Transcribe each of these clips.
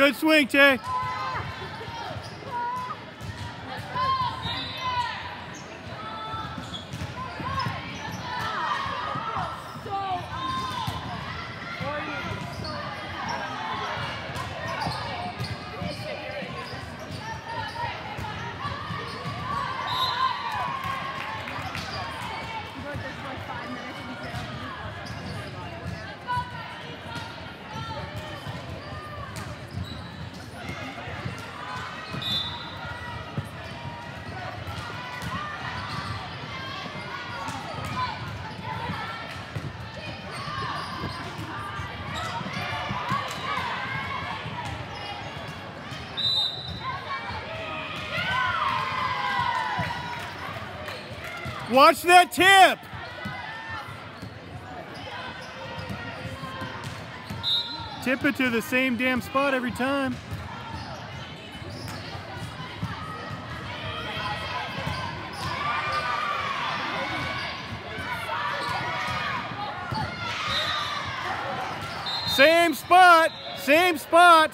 Good swing, Tay. Watch that tip. Tip it to the same damn spot every time. Same spot, same spot.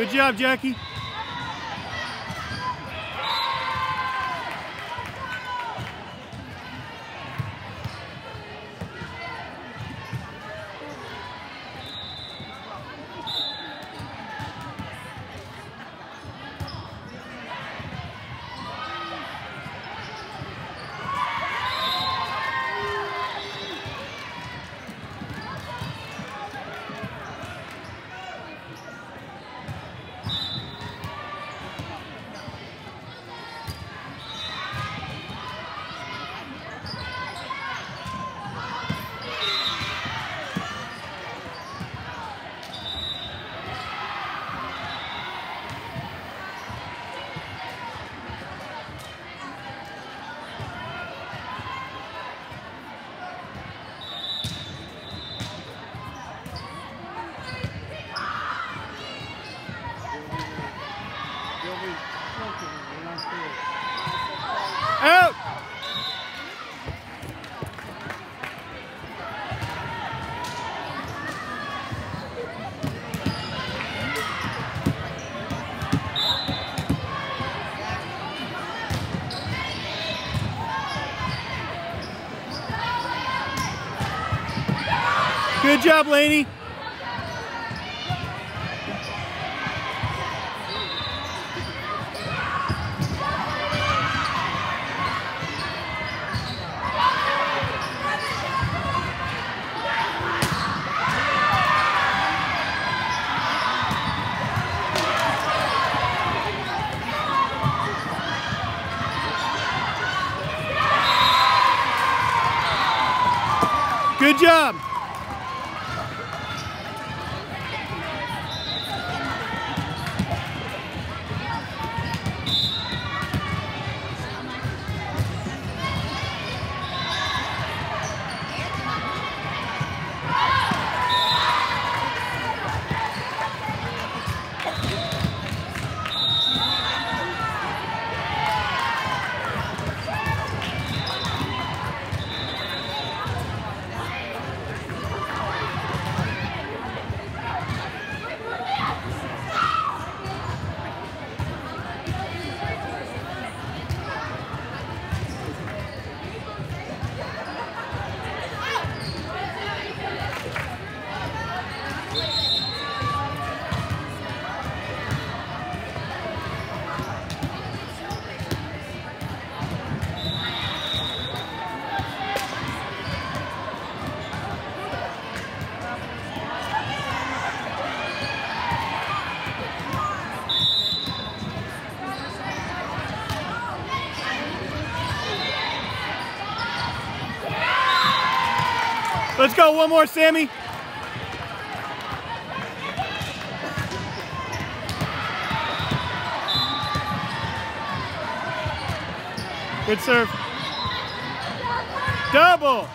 Good job, Jackie. Out. Good job, Laney. Job. Let's go, one more, Sammy. Good serve. Double.